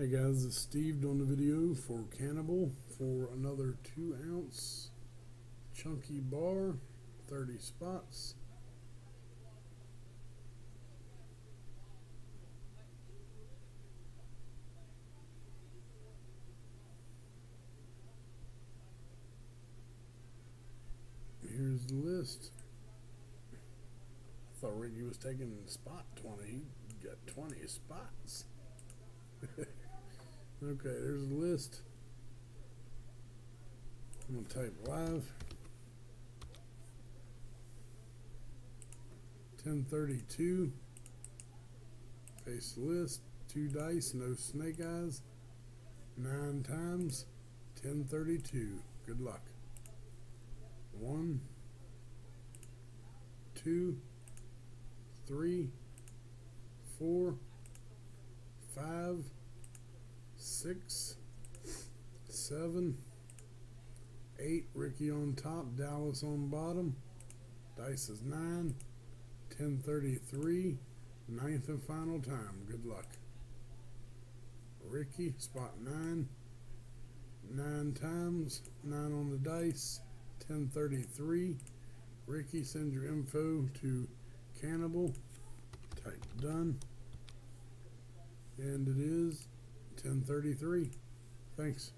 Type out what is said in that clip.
Hey guys, is Steve doing the video for Kannibal for another 2 ounce chunky bar, 30 spots. Here's the list. I thought Ricky was taking spot 20. He got 20 spots. Okay, there's a list. I'm gonna type live. 1032. Face list. Two dice, no snake eyes. Nine times. 1032. Good luck. One, two, three, four, five six, seven, eight. Ricky on top, Dallas on bottom. Dice is nine. 1033, ninth and final time. Good luck. Ricky, spot nine. Nine times, nine on the dice. 1033. Ricky, send your info to Kannibal. Type done. And it is 1033. Thanks.